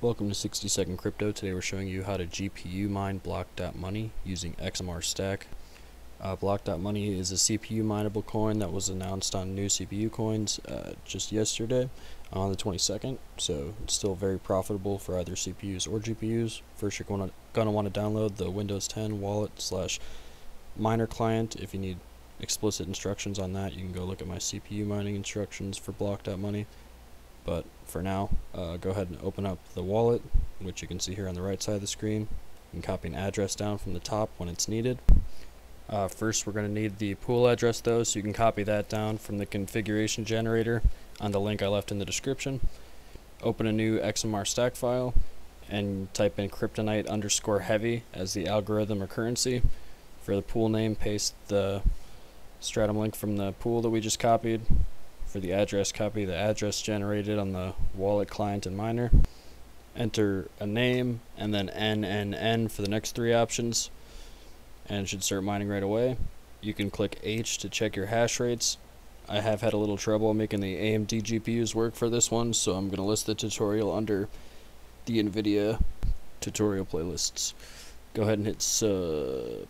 Welcome to 60 Second Crypto. Today we're showing you how to GPU mine Bloc.money using XMR Stak. Uh, Bloc.money is a CPU mineable coin that was announced on new CPU coins uh, just yesterday on the 22nd. So it's still very profitable for either CPUs or GPUs. First, you're going to want to download the Windows 10 wallet slash miner client. If you need explicit instructions on that, you can go look at my CPU mining instructions for Bloc.money. But for now, uh, go ahead and open up the wallet, which you can see here on the right side of the screen. Can copy an address down from the top when it's needed. Uh, first, we're going to need the pool address though, so you can copy that down from the configuration generator on the link I left in the description. Open a new XMR Stak file and type in cryptonight underscore heavy as the algorithm or currency. For the pool name, paste the stratum link from the pool that we just copied for the address, copy the address generated on the wallet client and miner. Enter a name and then NNN for the next three options and should start mining right away. You can click H to check your hash rates. I have had a little trouble making the AMD GPUs work for this one, so I'm going to list the tutorial under the NVIDIA tutorial playlists. Go ahead and hit sub.